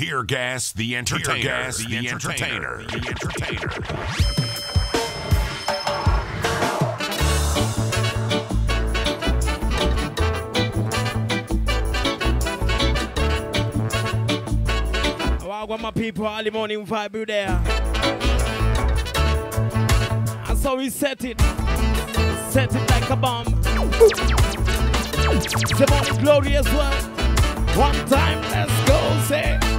Tear gas the entertainer. Tear gas the, the entertainer. The entertainer. I want my people early morning vibe you there. That's how we set it. Set it like a bomb. The morning glory as well. One time, let's go, say.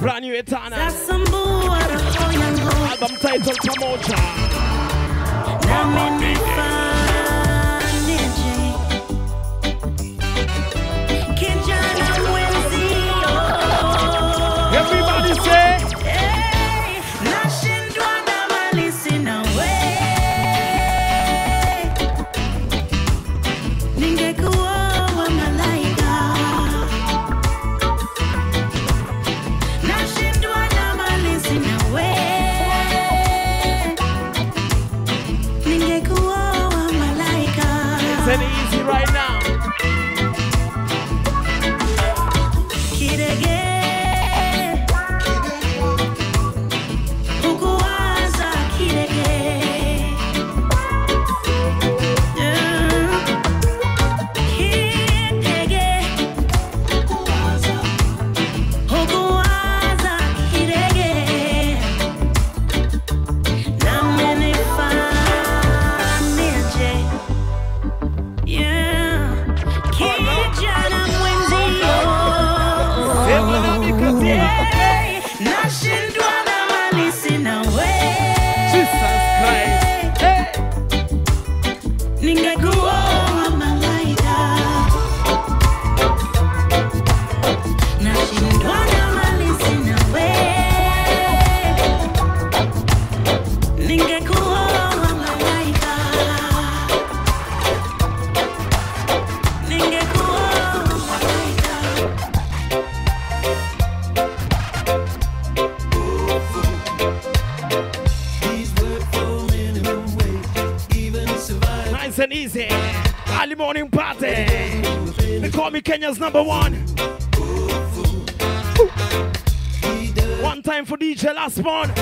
Brand new Etana. zasambua roho yangu. Album title Pamoja. Early morning party. They call me Kenya's number one. One time for DJ Lastborn.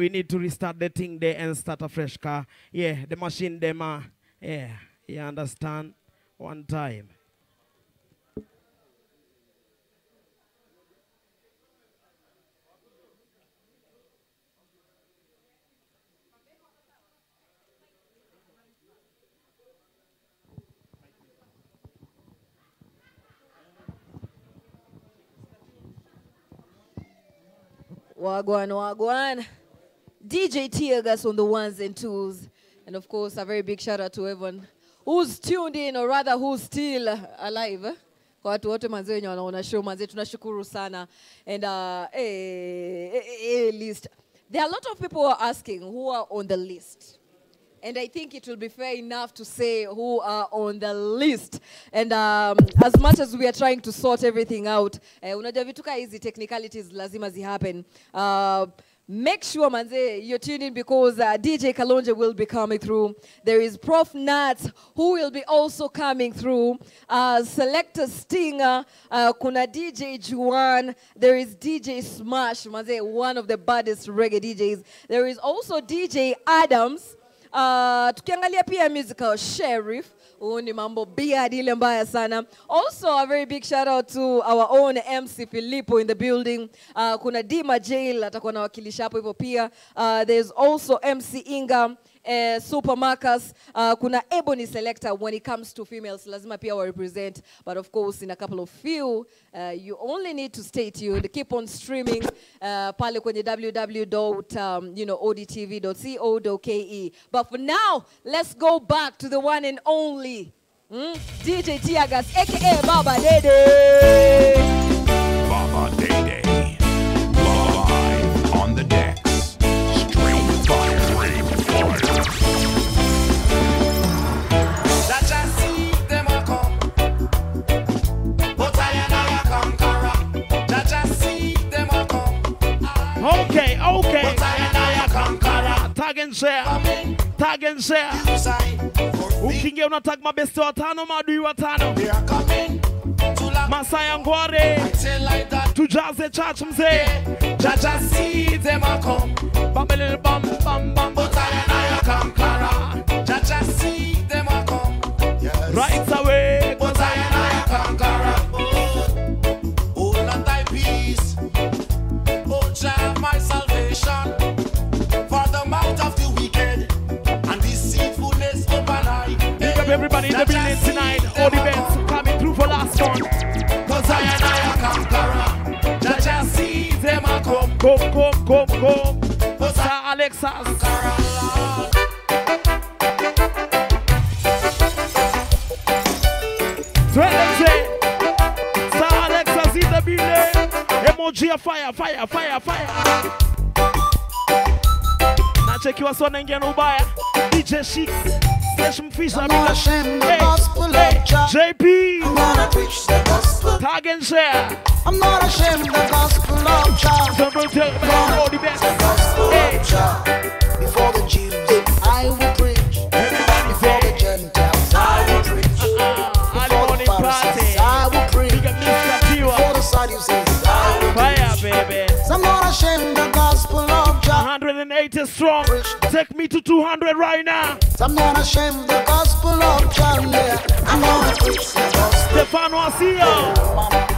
We need to restart the thing there and start a fresh car. Yeah, the machine them uh, yeah, you understand? One time. Wagwan, Wagwan. DJ Tiergas on the ones and twos. And of course, a very big shout out to everyone who's tuned in, or rather who's still alive. eh? Kwa watu wote manze wenye wanaona show manze tunashukuru sana. And uh, eh, eh, eh, list. There are a lot of people who are asking who are on the list. And I think it will be fair enough to say who are on the list. And um, as much as we are trying to sort everything out, eh, unajua vitu hizi technicalities lazima zi. Uh, make sure manze you're tuned in because uh, DJ Kalonje will be coming through. There is Prof Nat who will be also coming through. Uh, Selector Stinger, uh, kuna DJ Juan. There is DJ Smash, manze one of the baddest reggae DJs. There is also DJ Adams. Uh, tukiangalia pia musical sheriff huu ni mambo beard ile mbaya sana. Also a very big shout out to our own mc filippo in the building. Uh, kuna dima jail atakuwa nawakilisha hapo hivyo pia. Uh, there's also mc inga Eh, super uh, kuna ebony selector when it comes to females lazima pia wa represent but of course in a couple of few uh, you only need to stay tuned keep on streaming uh, pale kwenye www um, you know odtv.co.ke but for now let's go back to the one and only mm, DJ Tiagas aka Baba Dede. Baba Day Tag and share. Coming Tag and share. to side for me. Ukiingia unatag mabesti watano maadui watano. They are coming to lock Masaya Ngware. say like that. Tujaze church. That I see them a come, Bambelele bam bam bam. but I and I a conqueror. Big everybody in the building tonight. All events coming through for Lastborn. Cause I and I a conqueror. Jah, Jah, see them a come. Come, come, come, come. Sir I Alexas. conqueror, the. Emoji fire, fire, fire, fire. Nachekiwa so naingia na ubaya. DJ Shix. I'm not ashamed of Hey, the gospel of hey, Jah. JP. I'm gonna preach the gospel. Tag and share. I'm not ashamed of the gospel of Jah. Tell me all the best. Gospel Hey. of Jah. Before the Jews, I 108 190 strong. Take me to 200 right now. I'm gonna share the gospel of John. I'm gonna preach the gospel. Stefano Asia.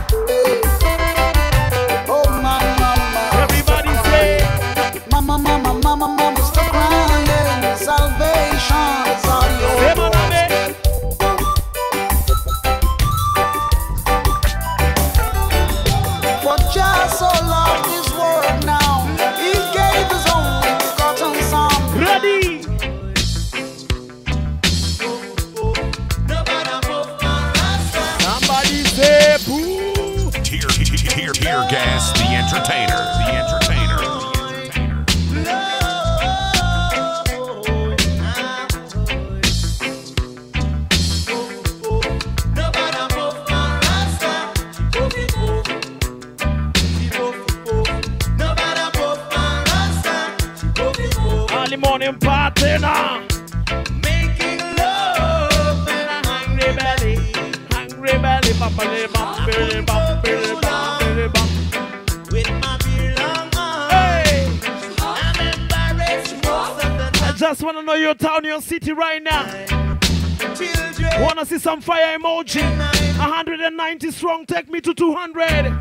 Know your town, your city right now. Wanna see some fire emoji? 190 strong, take me to 200.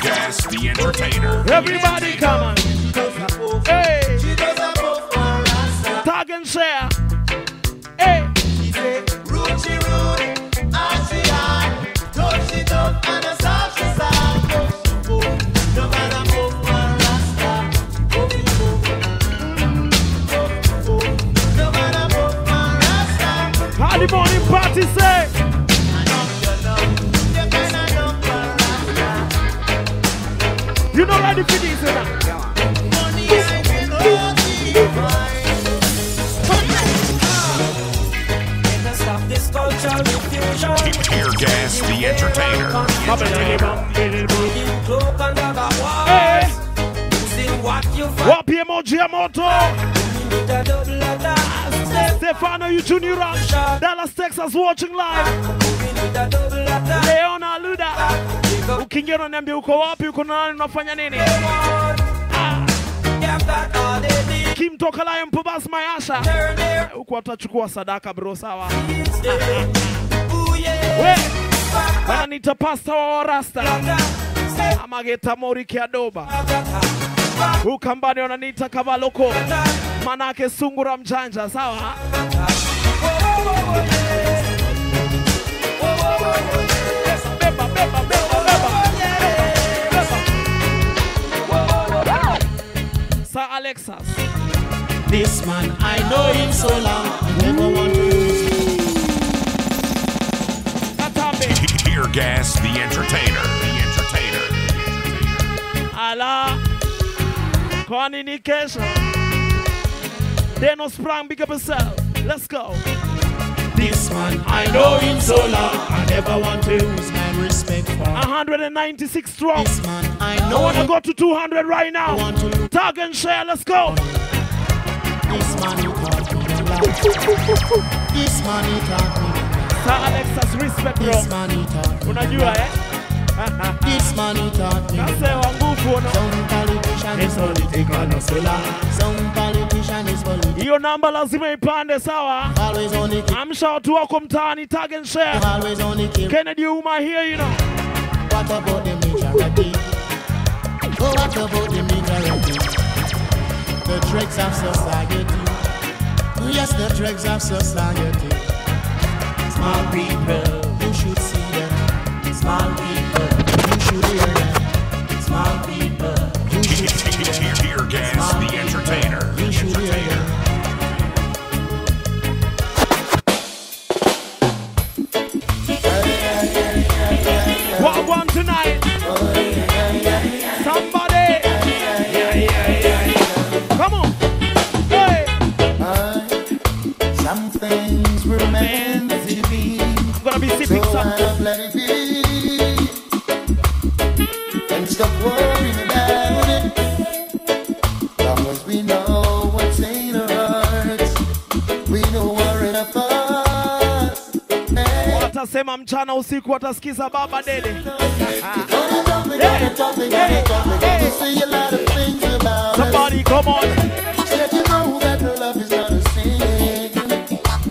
Gas, the entertainer. Everybody come on. Hey, tag and share. Hey, ready for this, know? Tear gas, the entertainer. Wapi emoji ya? Stefano, you Junior Ranch, Dallas, Texas, watching live. Leona Luda, ukiingia unaniambia uko wapi, uko na nani, unafanya nini? Kim toka Lion Pubas Mayasha, huku atachukua sadaka bro, sawa? ananita wananiita pasta wa Warasta ama Geta Mori Kiadoba, Ukambani wananiita Kavaloko, manake sungura mjanja, sawa? Sir Alexas. This man, I know him so long, never want to lose him. Tear gas, the entertainer. The entertainer. Ala. Kwani ni kesho. Deno Sprang, big up yourself. Let's go. This man, I know him so long, I never want to lose my respect for. 196 strong. This man, I I know want to go to 200 right now. want to lose Tag and share, let's go. this man, he taught me. This man, he taught me. Sir Alexas, respect bro. This man, he taught me. Unajua eh? This man, he taught me. Kasewa nguvu ono. Some politician is political, no seller. Some politician is political. Hiyo namba lazima ipande sawa. Always only kill. Amsha watu wako mtaani, tag and share. Always only kill. Kennedy Uma here, you know. What about the majority? Oh, what about the majority? The dregs of society. Yes, the dregs of society. Small people, you should see them. Small people, Some things were meant to be. Gonna be sipping So some. Hey. Watasema mchana usiku watasikiza baba dede. Come on.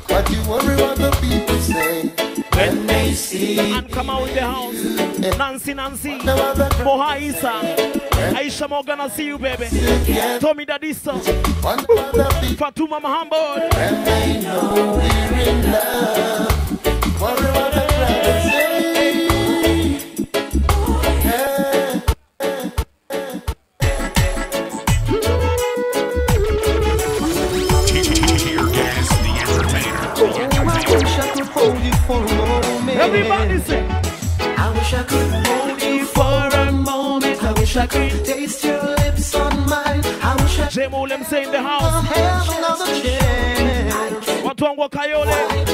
What the people see And come. Aisha Morgan, I see you, baby. Fatuma Mahambod. Worry what the say. Yeah. The entertainer. Wish I could hold you for a moment. Everybody say. I wish I could hold you for a moment. I wish I could taste your lips on mine. I wish I J Mulem say in the house. have another chance. Watu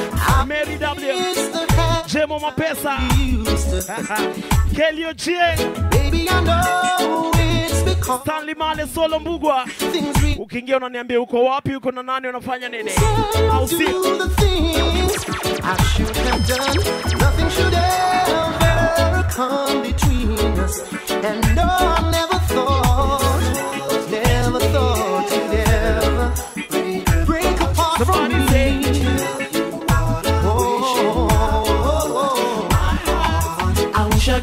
Jemo Mapesa. Kelly Ochieng. Baby, I know it's because Stanley Male Solo Mbugwa. Ukiingia unaniambia uko wapi, uko na nani, unafanya nini? Au do the things I should have done. Nothing should ever come between us. And no, I'm never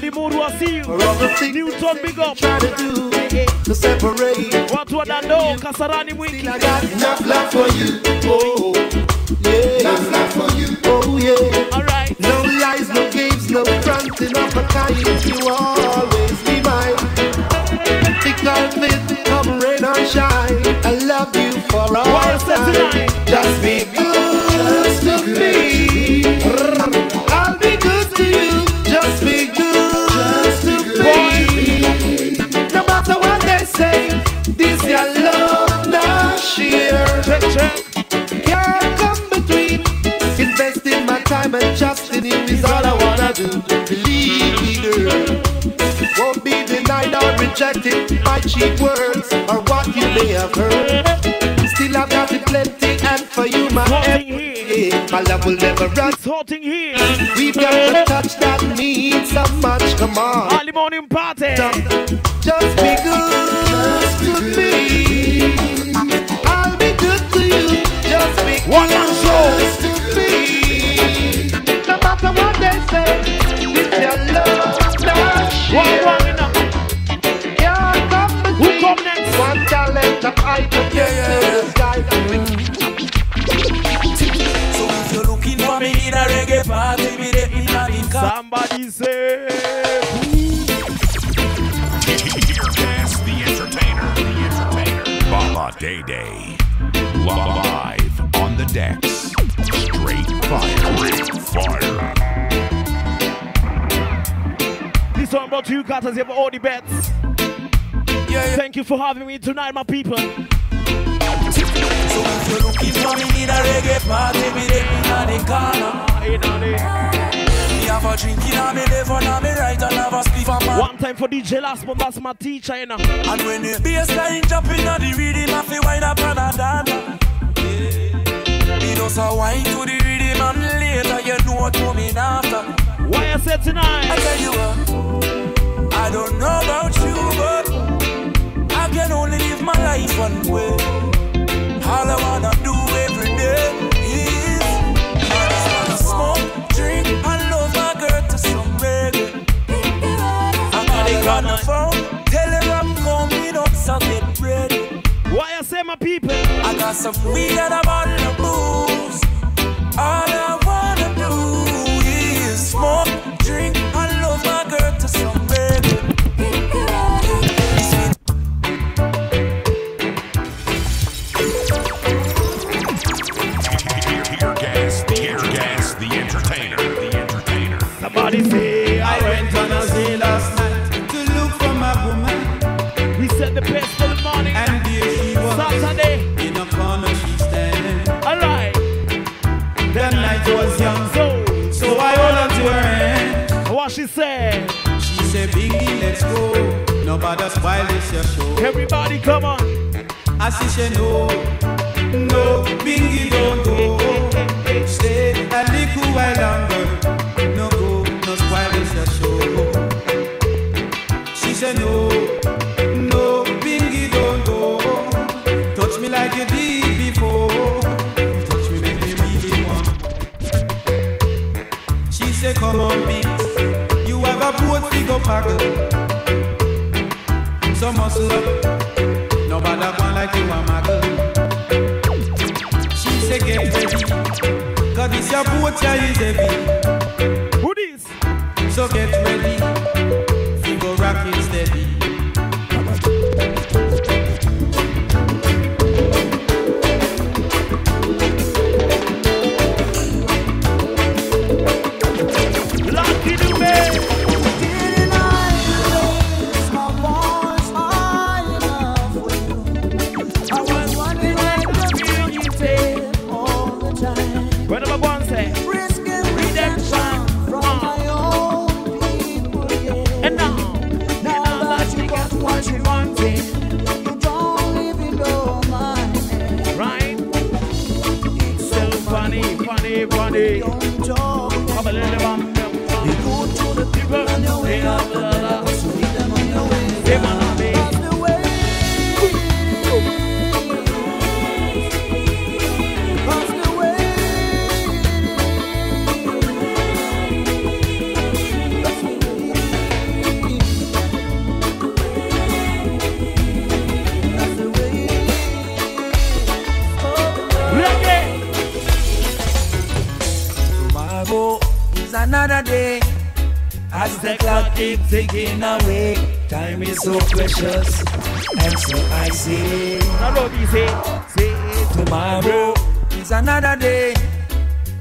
loving Watu wa Limuru wa see you. all Newton big up. try to do to separate. Watu wa Dando, Kasarani Mwiki. I got enough love for you. Oh, yeah. Enough love for you. Oh, yeah. Alright. No lies, no games, no fronting of a kind. You always be mine. Thick thin, come rain or shine. I love you for all Why is that time. Just be good rejected by cheap words or what you may have heard. Still I've got it plenty and for you my everything. My love will never run. It's here. We've got the touch that needs so much. Come on. In a car. Somebody say. Tear gas the entertainer. The entertainer. Baba Day Day. Live on the decks. Straight fire. Straight fire. This one brought to you guys as you have all the bets. Yeah, yeah. Thank you for having me tonight, my people. So if you're looking for me in a reggae party, me there in a corner. Ah, you know, the- Me have a drink in me left and me right and have a spliff on my One time for DJ Last, but that's my teacher, you know. And when the bassline jumping on the rhythm, I feel wind up and a dance. Me just a wine to the rhythm and later you know what coming after. Why I said I tonight? tell you what, I don't know about you, but I can only live my life one way. All I wanna on the phone, tell her I'm coming up, so get ready. Why I say my people? I got some weed and a bottle of booze. All I wanna do is smoke, drink, and love my girl to some reggae. Tear, tear gas. Tear gas the entertainer. The entertainer. Somebody say night was young. So, so I hold on to her hand. What she said? She said, Biggie, let's go. Nobody's wild, spoil this your show. Everybody, come on. I see she no, no, Biggie don't go. Stay a little while longer. No go, no spoil this your show. She said no. Come on, Big. You have a boat, we go paddle. So muscle up. Nobody one like you, a girl. She say get ready, cause this your boat yeah is heavy. Who this? So get ready, keeps ticking away, time is so precious, and so I say, tomorrow is another day.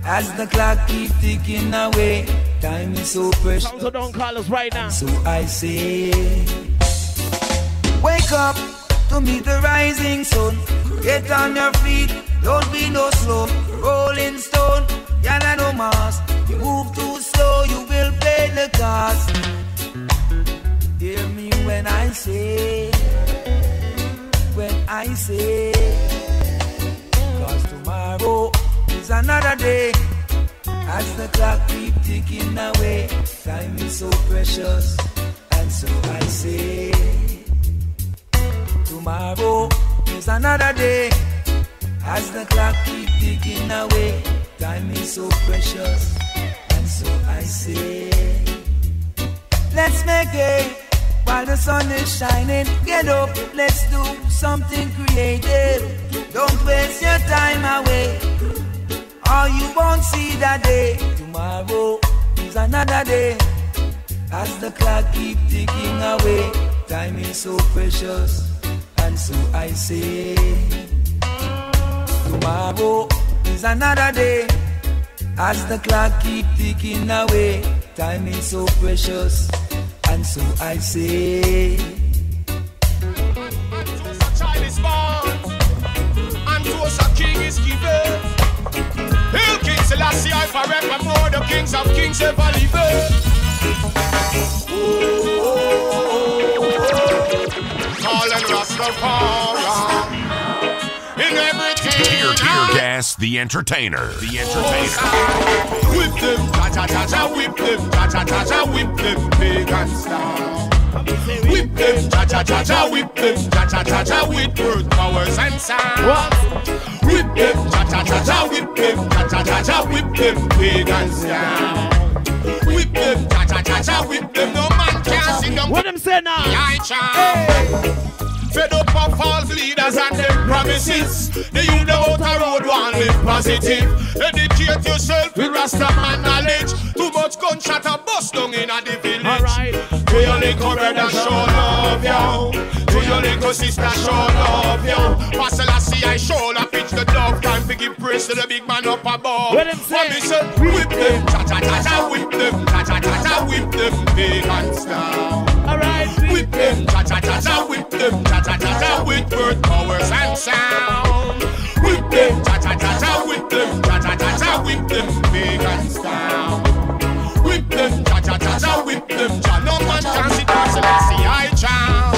As the clock keeps ticking away, time is so precious. So don't call us right now. So I say, wake up to meet the rising sun. Get on your feet, don't be no slow. Rolling stone, yalla no mass. You move too slow, you will pay the cost. Hear me when I say, when I say, cause tomorrow is another day. As the clock keep ticking away, time is so precious, and so I say, tomorrow is another day. As the clock keep ticking away, time is so precious, and so I say, let's make it while the sun is shining. Get up, let's do something creative. Don't waste your time away. Or you won't see that day. Tomorrow is another day. As the clock keep ticking away, time is so precious, and so I say, tomorrow is another day. As the clock keep ticking away, time is so precious, and so I say. A child is born, and a king is given. Forevermore, the kings of kings ever live. Calling Rastafari in everything. Tear, tear gas, the entertainer. The entertainer. Whip them, cha cha cha cha, whip them, cha cha cha cha, whip them, big and style. Whip them, cha cha cha cha, whip them, cha cha cha cha, with word powers and sound. Whip them, cha cha cha cha, whip them, cha cha cha cha, whip them, big and style. Whip them, cha cha cha cha, whip them, no man can sing them. What them say now? Fed up of false leaders and their promises. The youth the outer road want live positive. Educate yourself with Rasta man knowledge. Too much gunshot and bust down in a the village. Alright. To your little brother show love yo. To your little sister show love yo. Pastor Lassie I show la pitch the dog time to give praise to the big man up above. What them say? Me say? Whip them, cha cha cha cha, whip them, cha cha cha cha, whip them, word, powers, and sound. Whip them, cha cha cha cha, whip them, cha cha cha cha, whip them, big and sound. Whip them, cha cha cha cha, whip them, cha. No man can sit down, so let's see I chow.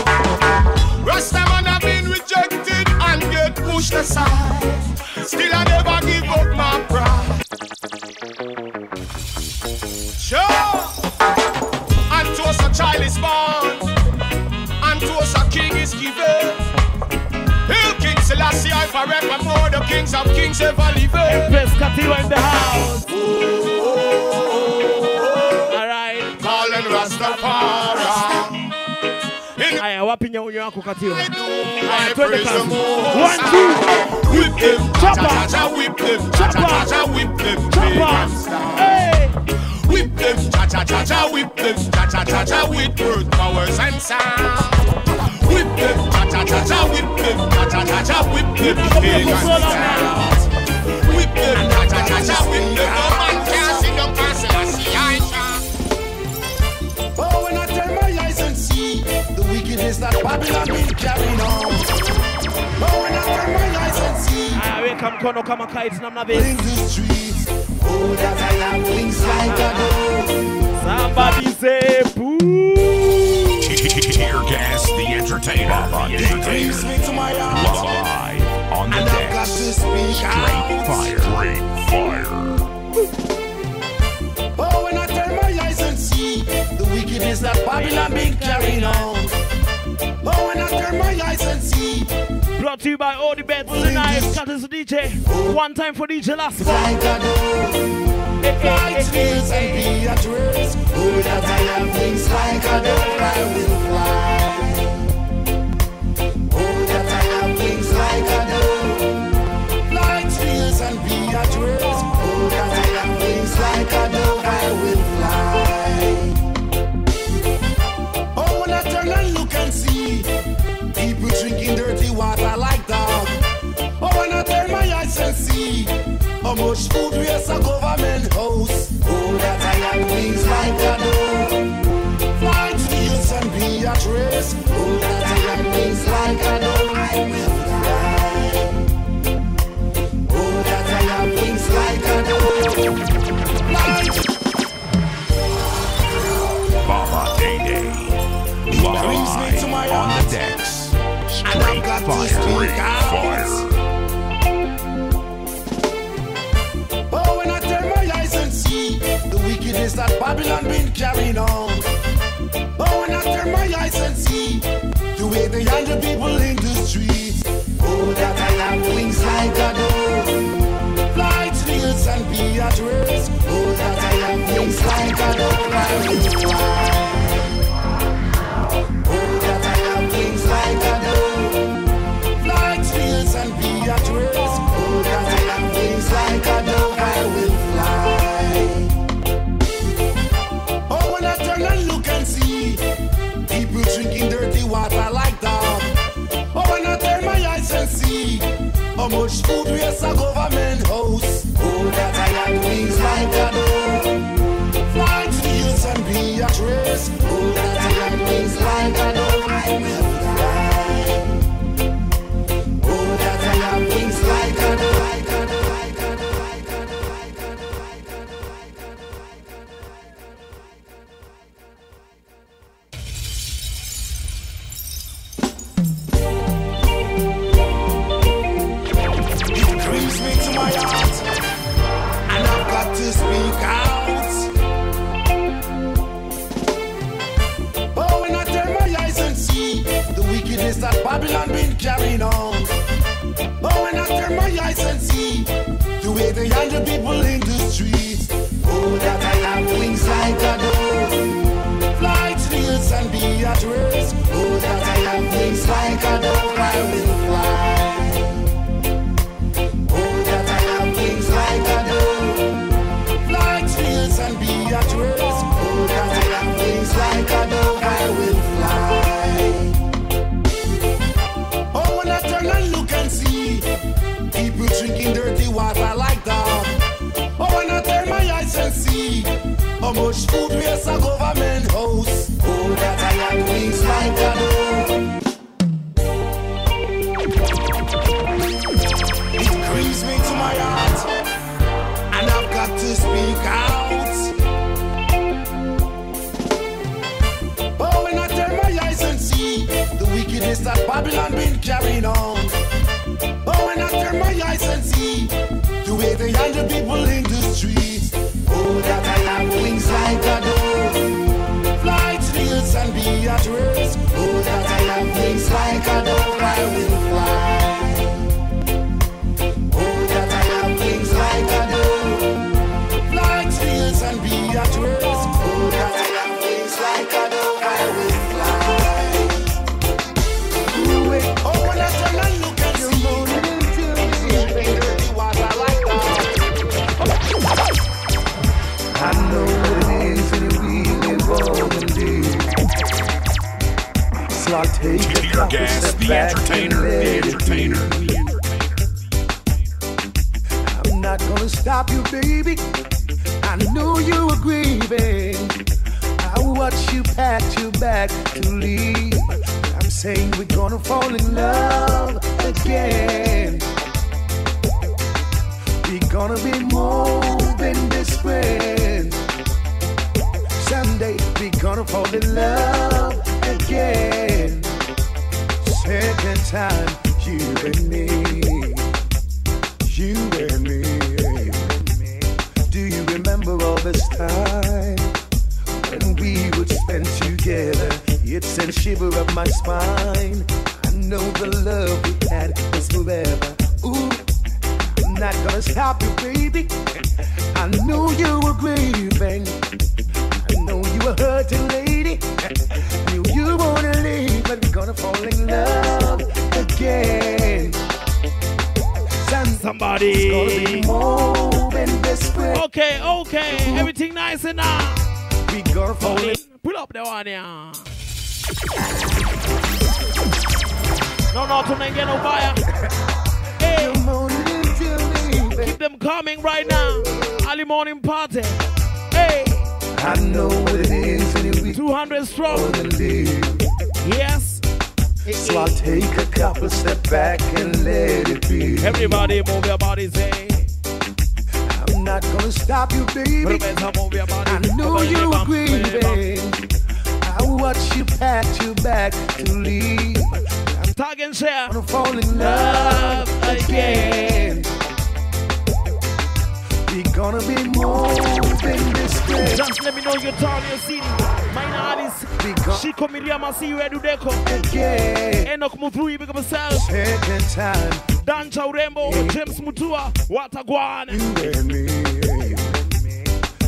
Rastaman have been rejected and get pushed aside. Still, I never give up my pride. Sure, and to us a child is born. Selassie, I forevermore, the kings of kings ever live. Empress Kativa in the house. Alright. Calling Rastafari. Aya, wapi nyaunyo wako Kativa? I Aya, twende praise the kazi. One, two. Whip them, Chopper. cha whip them, cha cha, whip them, Chopper. Hey. Whip them, cha cha cha cha, whip them, cha cha cha cha, with word, powers and sound. Whip them, cha cha cha cha, whip them, cha cha cha cha, whip them, pagans sound. Whip them, cha cha cha cha, whip them, no man can sit down and say, I see I. Oh, when I turn my eyes and see the wickedness that Babylon been carrying on. Oh, when I turn my eyes and see Aya, weka mkono kama kite namna this. in the streets. Oh, that I have wings like a dove. Somebody say boo. Tear gas the entertainer. It grieves me to my heart. Live on the And I've got decks. to speak Straight fire. Straight fire. Oh, when I turn my eyes and see the wickedness that Babylon been carrying on. Oh, when I turn my eyes and see Brought to you by Odibets tonight. Cut as a DJ. Oh. One time for DJ last like a dove. Fly oh. trails and be at rest. Oh, that I have wings like a dove, I will fly. Like a dove. And be at rest. Oh, that I wings like a dove, I will fly. Oh, when I turn and look and see people drinking dirty water like dog. Oh, when I turn my eyes and see how much food waste a government house. Oh, that I wings like a dove. Fly and be at rest. Oh, that I have wings like a dove. I will fire. speak fire. Oh, when I turn my eyes and see the wickedness that Babylon been carrying on. Oh, when I turn my eyes and see the way they handle people in the streets. Oh, that I have wings like a dove. Fly to the hills and be at rest. Oh, that I have wings like a dove. I will fly. At that wings like I will fly. Oh, when I turn and look and see people drinking dirty water like dog. Oh, when I turn my eyes and see how much food waste a government. Oh, that wings like. Fly to the hills and be that wings like I will entertainer. 200 Yes. So I'll take a couple step back and let it be. Everybody move your body, say. I'm not gonna stop you, baby. Better move your body. I know you were grieving. I watched you pack your bag to leave. Tag and share. I'm gonna fall in love again. We gonna be more than this friend. Just let me know your town, your city. Mine Alice. Shiko Miriam, see you Edu Deco. Again. Enoch Muthui, up yourself. Second time. Dancha Urembo, James Mutua, Watagwan. You and me.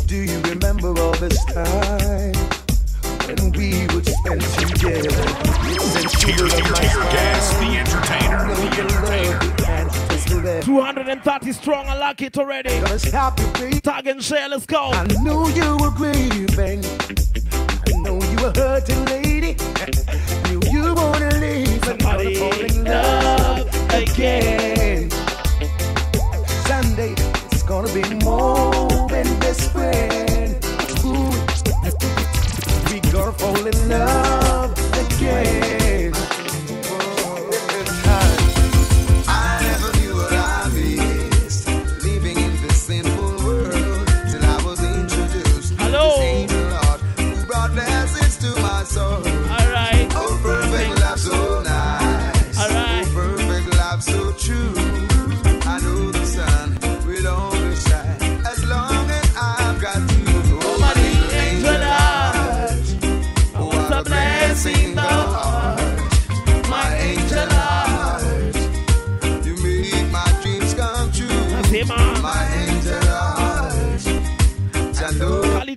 Do you remember all this time when we would spend together? Tear, tear, tear gas, the entertainer, the entertainer. 230 strong, I like it already. Gonna stop you, baby. Tag and share, let's go. I knew you were grieving. I know you were hurting, lady. Knew you wanna leave, but now gonna fall in love again.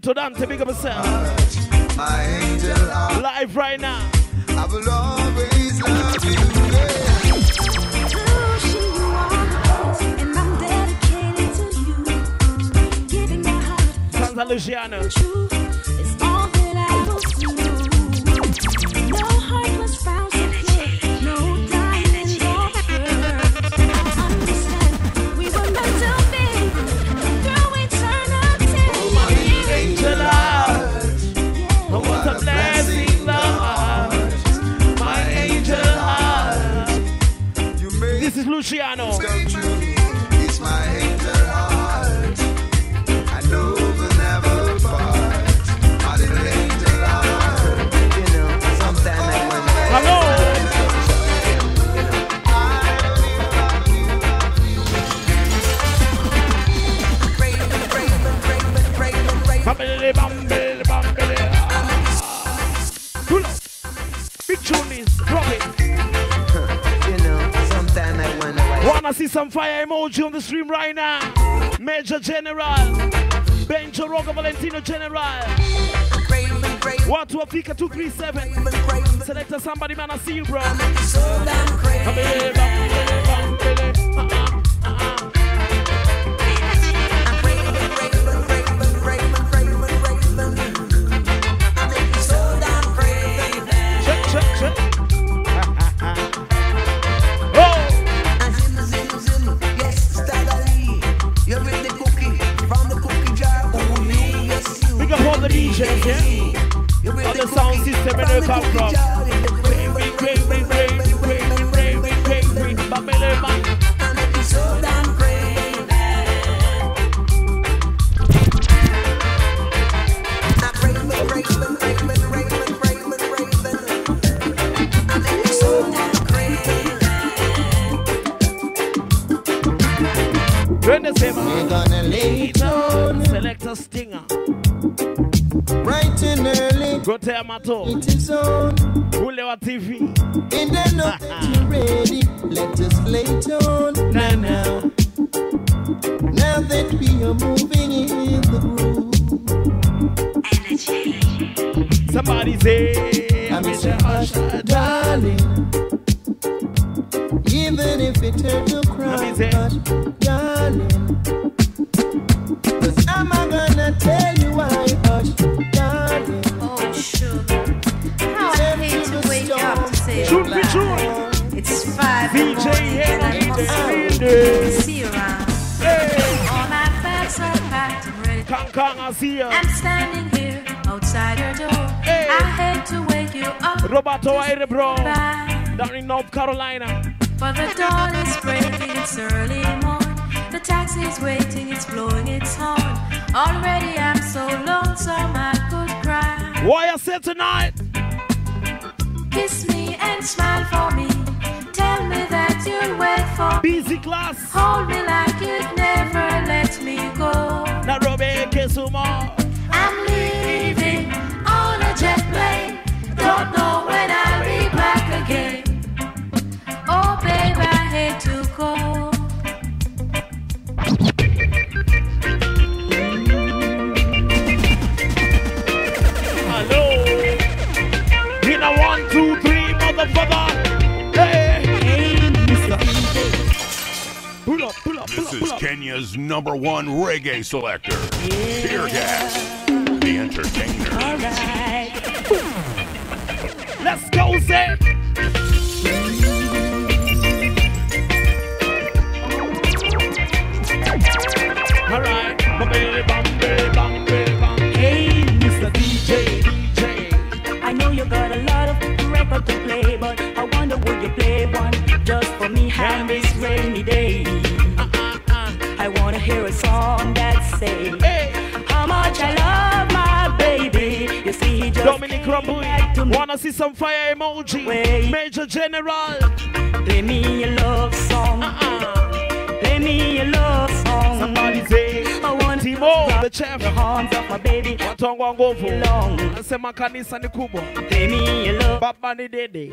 Jando, Kalito Dante, big up yourself. my angel Lord. Live right now. I will always love you. Santa Luciano. Luciano. See some fire emoji on the stream right now? Major General, Benjo Roga Valentino General. Watu Africa 237. Selector somebody man, I see you, bro. Bambele, bambele. them at all. Carolina. But the dawn is breaking, it's early morn. The taxi's waiting, it's blowing its horn. Already I'm so lonesome I could cry. Why I said tonight? Kiss me and smile for me. Tell me that you'll wait for me. Busy class. Hold me like Virginia's number one reggae selector, yeah. Gas, the entertainer. All right. Let's go, Zay. Wanna see some fire emoji? Wait. Major General. Play me a love song. Uh-uh. Play me a love song. Somebody say, I want to Timo, the chef. the arms of my baby. Watongwa nguvu. Long. Anasema kanisa ni kubwa. Play me a love. Baba ni dede.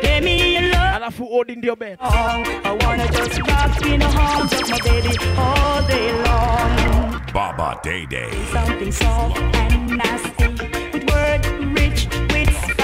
Play me a love. Alafu odi ndio bet. song. Oh, I wanna just rock in the arms of my baby all day long. Baba Day Day. Something soft and nasty, with word rich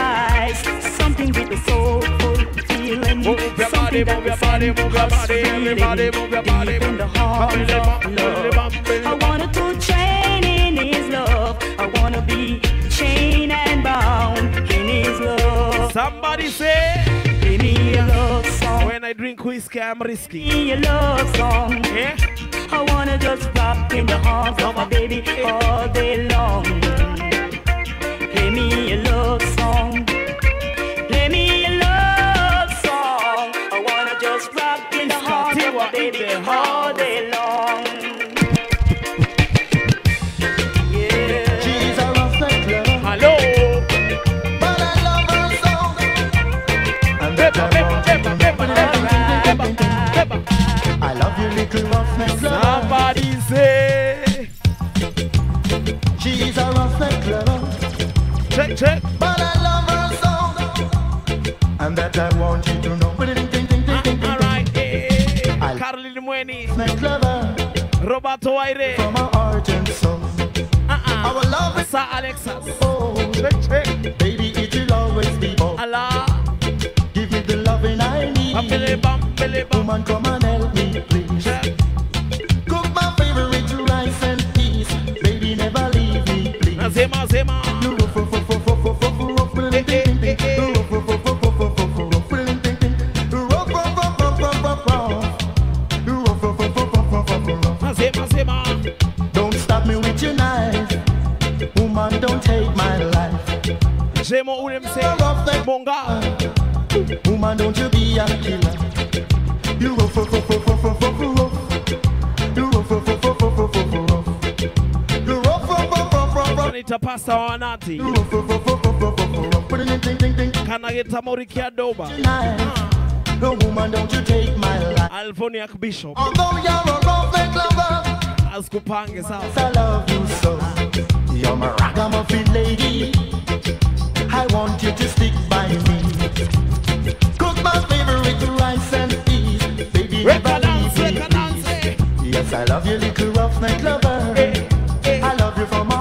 spice. Something with a soulful feeling. Move your body, move your body, move your body, everybody move your body. deep in the heart of love. I wanna to chain in his love. I wanna be chained and bound in his love. Somebody say, me a love song. when I drink whiskey, I'm risky. me a love song. Yeah? I wanna just rock in the arms of my baby all day long. Play me a love song. Play me a love song. I wanna just rock in the heart of my baby all day long. I love you, little say she's a lover. Check, check. I want you to know. All right. Eh, eh, eh. I'll- Caroline Mweni, Rough lover, Roberto Aire, from my heart and soul. uh-uh. Our love is Sir Alexas, oh, check, check. baby, it will always be more. Allah, Give me the loving I need. bam, billy, bam, billy, bam. Woman, come and help me, please. Check. Cook my favorite rice and peas. Baby, never leave me, please. Zema, Zema. Them mon ou l'MC, mon gars. Woman, don't you be a killer. You rough, rough, rough, rough, rough, rough, rough. You rough, rough, rough, rough, rough, rough, rough. You rough, rough, rough, rough, rough, rough. Anita Pastor or Nati. You rough, rough, rough, rough, rough, rough, rough. Put it in, ding, ding, ding. Can I get a Moriki Adoba? No woman, don't you take my life. Alphoniac Bishop. Although you're a rough lover, As Kupange South. I love you so. You're my ragamuffin lady. I want you to stick by me. Cook my favorite rice and peas. Baby, never leave me. Yes, I love you, little roughneck lover. Eh, eh. I love you from my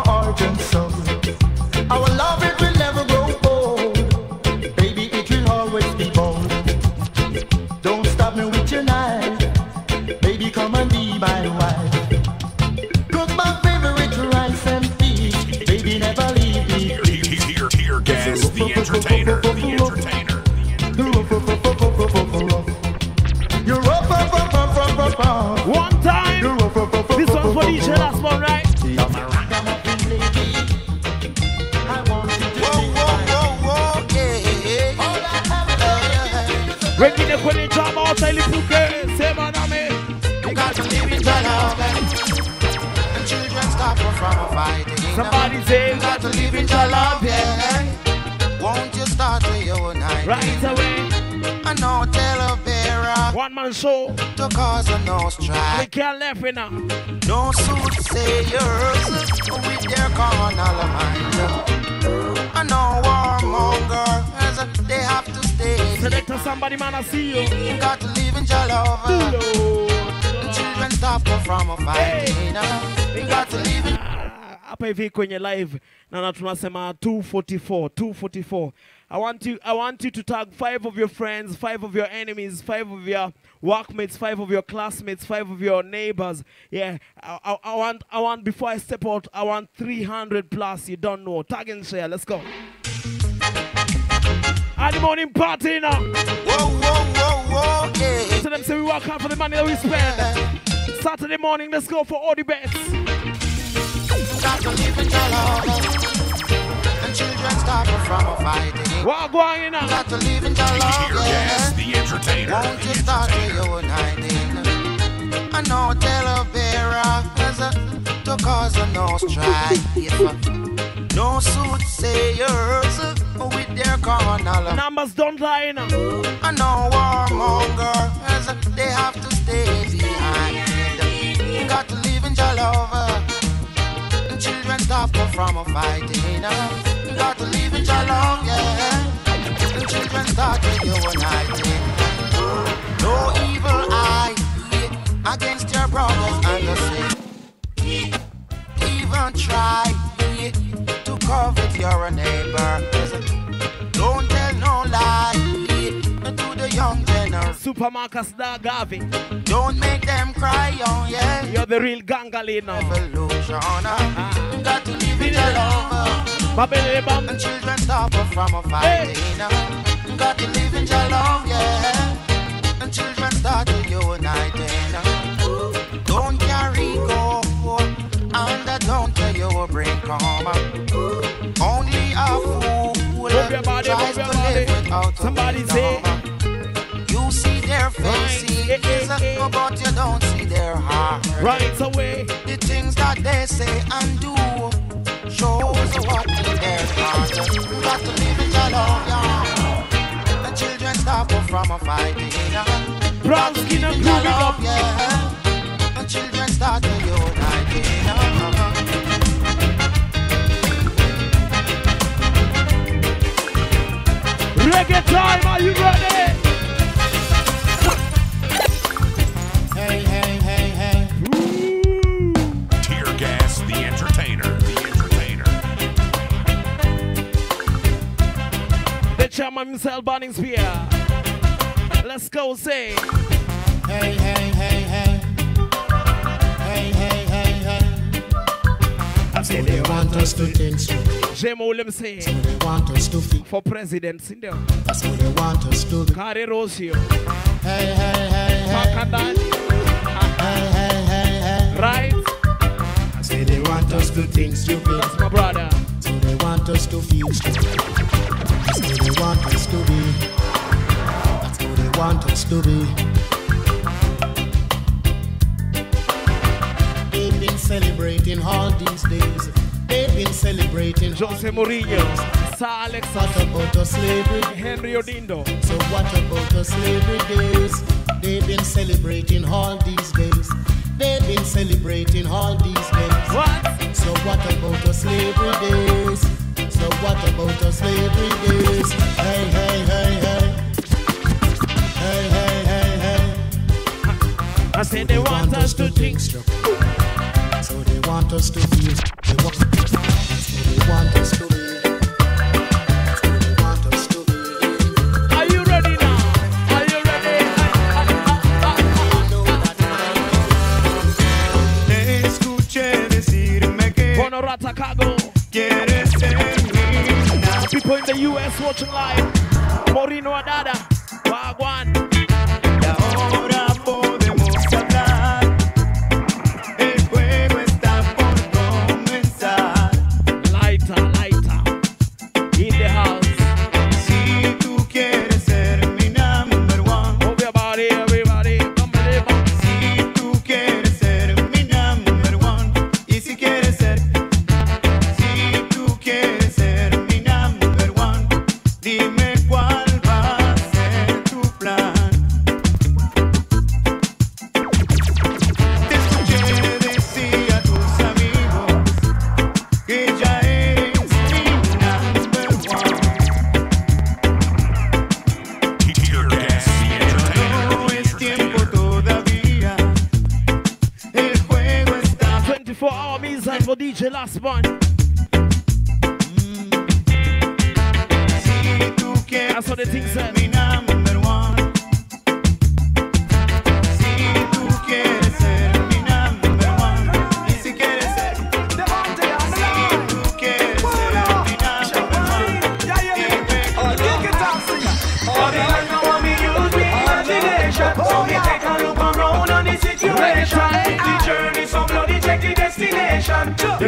You got to live in your love, yeah. Won't you start to unite? right away. I know tell a Vera One man show. to cause a no We can't left it now. No soothsayers with their carnal mind. I know warmongers, they have to stay. Selector somebody man, I see you. You got to live in your love. Children stop from fighting. You hapa hivi kwenye live na na tunasema 244 244 I want you I want you to tag five of your friends five of your enemies five of your workmates five of your classmates five of your neighbors. Yeah I, I, I want I want before I step out I want 300 plus you don't know. Tag and share let's go. Early morning party now. Whoa, whoa, whoa, whoa, yeah. so them say we work hard for the money that we spend. Saturday morning let's go for all the bets Got to live in your love. And children stop us from fighting. what going on now Got to live in your love, Teargas, yeah. the entertainer, Won't you start to uniting? I know tell a Vera to cause a no strife. No soothsayers with their carnal numbers don't lie now I know warmongers, they have to stay behind. Got to live in your love. And children stop us from a fighting. You got to in your love, yeah. And children start to uniting. No evil eye against your brothers and the same. Even try to covet your neighbor. Supermarcus Dagavi Don't make them cry, oh yeah. You're the real gangali now. Evolution. Uh. Ah. You uh. got to live in your love. Babele bam. And children us oh, from fighting. You got to live in your love, yeah. And children start to uniting. Uh. Don't carry go. And don't tell your brain come. Only a fool tries to live without Somebody say. Faces, eh. but you don't see their heart. Right away. The things that they say and do shows what in their heart. You got to live your love, yeah. The children stop us a fighting. Brown skin and groove it up. yeah. The children start to unite. yeah. Reggae time, are you ready? Chairman himself, Burning Spear. Let's go, say. Hey, hey, hey, hey. Hey, hey, hey, hey. I So they want us to think straight. Jemo Lim say. So they want us to feel. For presidents in there. That's what they want us to do. Kari Rosio. Hey, hey, hey, hey. Makadani. Hey, hey, hey, hey. Right? I say they want us to think stupid. That's my brother. So they want us to feel strong. That's how they want us to be. That's how they want us to be. They've been celebrating all these days. They've been celebrating Jose Murillo, Sir Alex, What about the slavery? Henry Odindo. So what about the slavery days? They've been celebrating all these About the slavery days? Hey, hey, hey, hey. Hey, hey, hey, hey. I said they want us to think. So they want us to feel. They want, so they want us to the US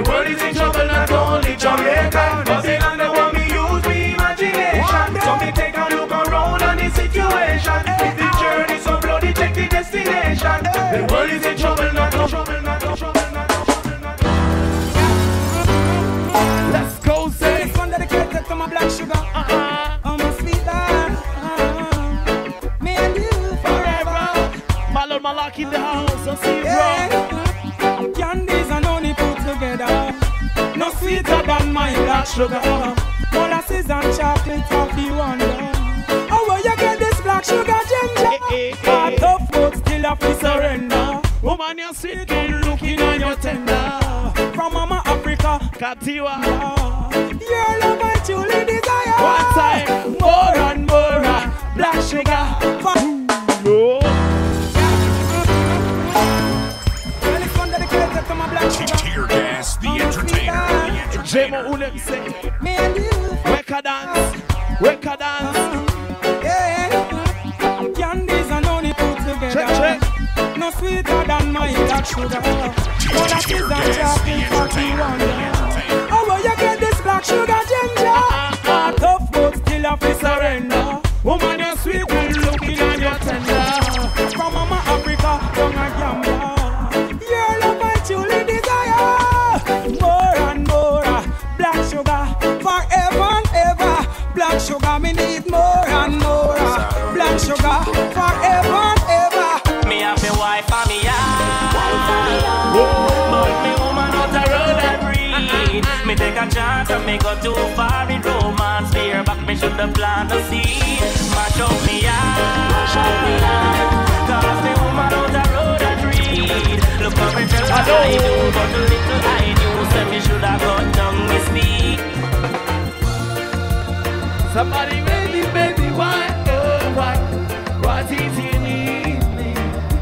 world is in trouble not only Jamaica land they want me use me imagination So me take a look around on the situation The journey so bloody check the destination The world is in trouble not trouble not trouble trouble Let's go, say. This one dedicated to my black sugar. Uh-uh. Oh, my sweet love. Uh-huh. Me and you forever. Malon Malak in the house. I see you, bro. Black sugar. Molasses and chocolate of the wonder. Oh, where you get this black sugar ginger? Eh, eh, eh. of food still have to surrender. Woman, you're sweet, good looking and you're tender. From Mama Africa. Katiwa. Your love I truly desire. One time, more and more. uh, Black sugar. The Jemo entertainer. Ulem say. Me and you Weka dance. Weka dance. Yeah, candies and honey put together. Check, check. No sweeter than my black sugar. Molasses Tear and gas, the chocolate of the a chance and me go too far in romance. Fear back me should have planted a seed. Mash up me yard. Cause me woman out the road I breathe. Look how me tell her I do. But little I knew. Say me should have got down me speed. Somebody baby, baby, why, oh, why? What is need me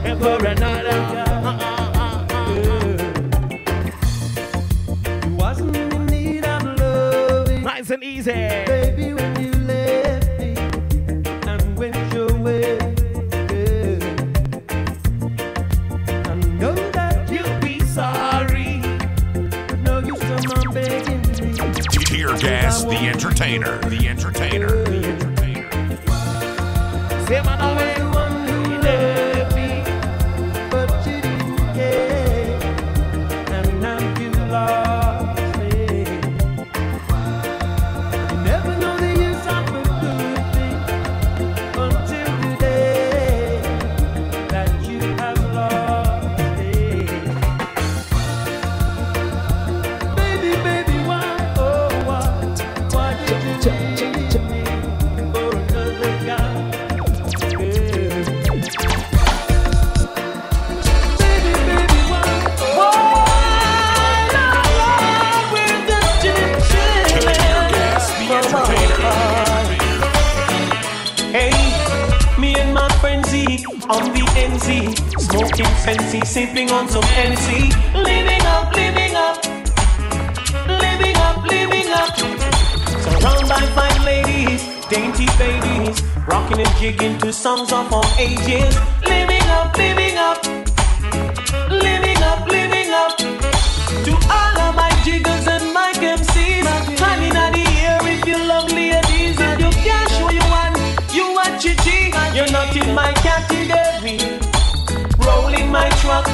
and for another? You easy. Baby, when you left me and went your way, yeah. I know that You'll be sorry. no use of my begging me. Teargas, entertainer, the entertainer, smoking fancy, sipping on some NC, living up, living up, living up, living up. Surrounded by fine ladies, dainty babies, rocking and jigging to songs of all ages, living up, living up, my truck,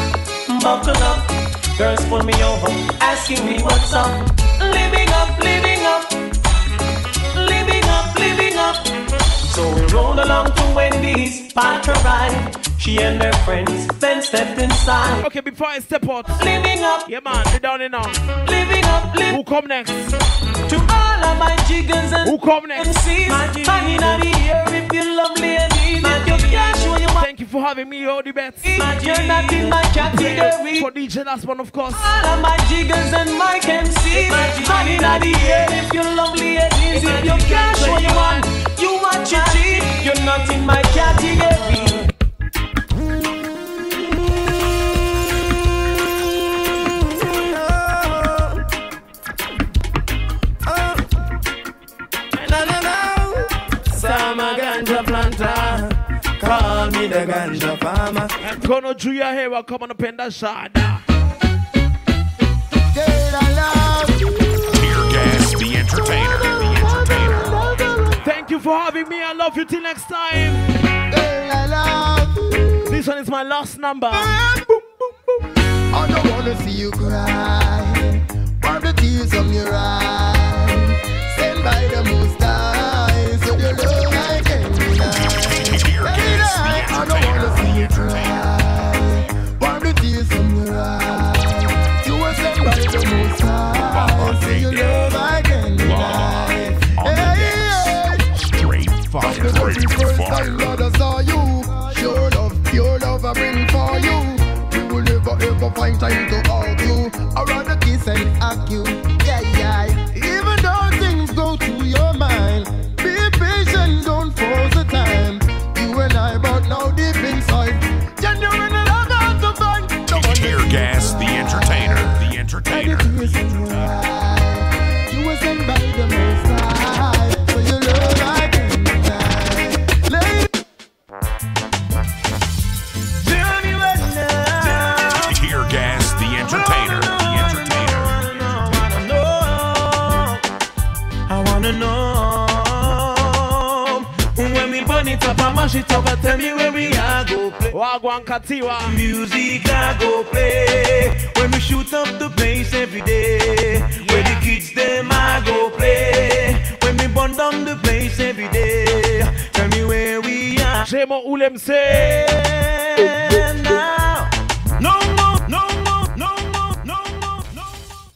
buckle up, girls pull me over, asking me what's up. Living up, living up, living up, living up. So we roll along to Wendy's, park a ride. She and her friends then stepped inside. Okay, before I step out. Living up. Yeah, man, be down in now. Living up, living Who come next? To all of my jiggers and Who come next? MCs, hanging out here if you love ladies, you can't for having me, all the best. You're not in my category. For DJ Lastborn, of course. All of my jiggers and my MCs, hanging out here if you love ladies, if you can't show you one, you want chichi, you're not in my category. Call me the ganja farmer. And Kono Julia here, will come on up in the shada. Tear gas, the entertainer, the entertainer. Thank you for having me. I love you till next time. This one is my last number. I don't wanna see you cry. Wipe the tears from your eyes. Stand by the most high, so your love I don't wanna see you mash it up. and Tell me where we are go play. Wagwan Katiwa. Music I go play when we shoot up the place every day. Where the kids them I go play when we burn down the place every day. Tell me where we are. Jemo Ulem say.